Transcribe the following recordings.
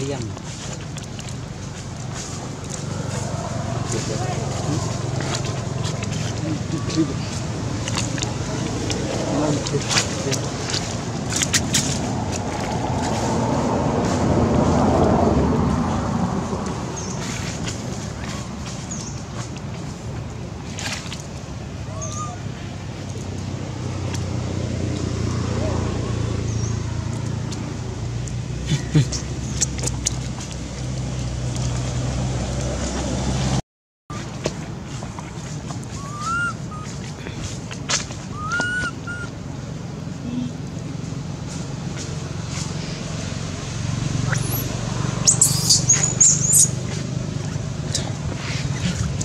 riêng Thank you.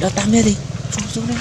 Đó tắm đây đi Xuống xuống đây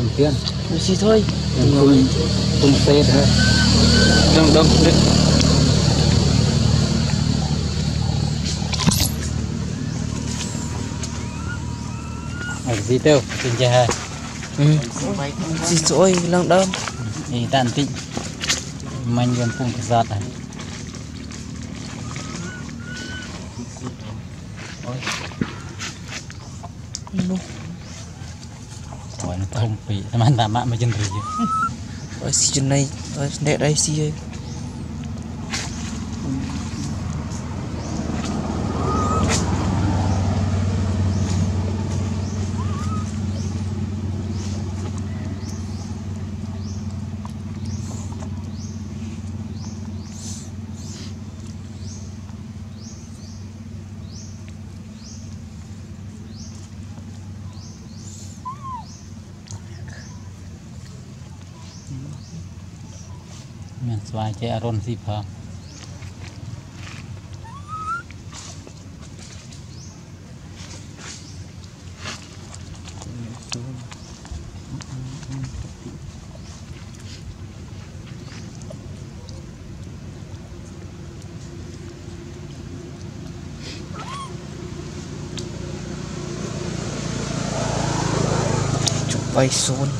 còn tiền Thôi. Xí thôi cùng cùng xe thôi đông đông đấy ở gì đâu tình cha Ừ. Xí thôi lần đơm thì tàn tịnh mình gần cùng cái giọt này ធំពីតាមតាមមកចន្ទ្រីអើស៊ីចំណៃអើអ្នកដៃស៊ីហើយ មានស្វាយជ័យអរុនស៊ីផងបៃសូន្យ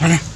来人！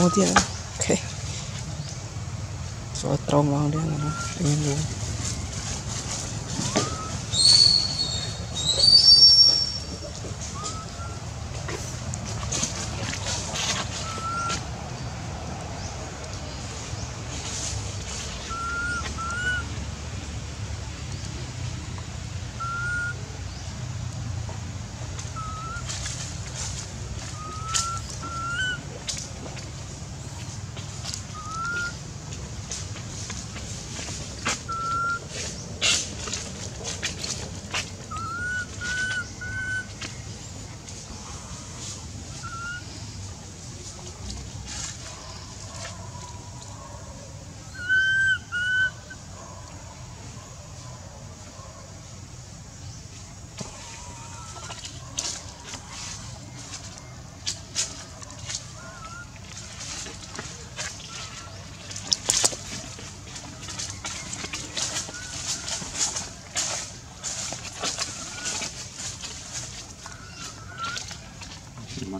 Mua ទៀតអូខេសោះត្រង់ឡើងទៀតណាញ៉ាំយូរ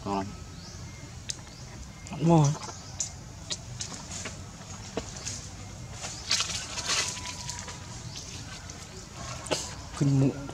to lắm ngon kinh mụn